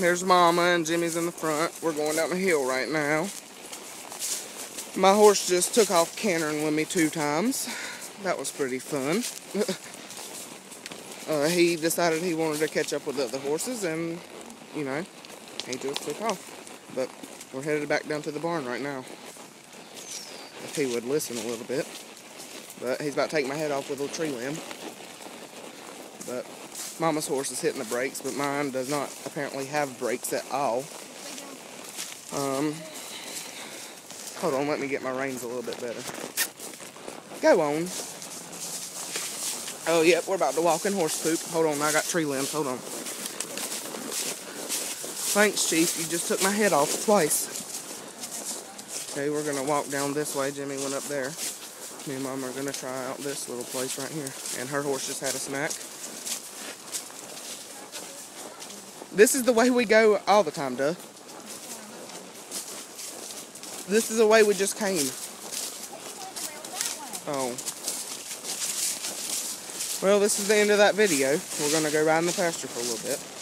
There's Mama and Jimmy's in the front. We're going down the hill right now. My horse just took off cantering with me two times. That was pretty fun. uh, he decided he wanted to catch up with the other horses and, you know, he just took off. But we're headed back down to the barn right now. If he would listen a little bit. But he's about to take my head off with a tree limb. But Mama's horse is hitting the brakes, but mine does not apparently have brakes at all. Um, hold on, let me get my reins a little bit better. Go on. Oh, yep, we're about to walk in horse poop. Hold on, I got tree limbs. Hold on. Thanks, Chief. You just took my head off twice. Okay, we're going to walk down this way. Jimmy went up there. Me and Mom are going to try out this little place right here. And her horse just had a snack. This is the way we go all the time, duh. This is the way we just came. Oh. Well, this is the end of that video. We're going to go ride in the pasture for a little bit.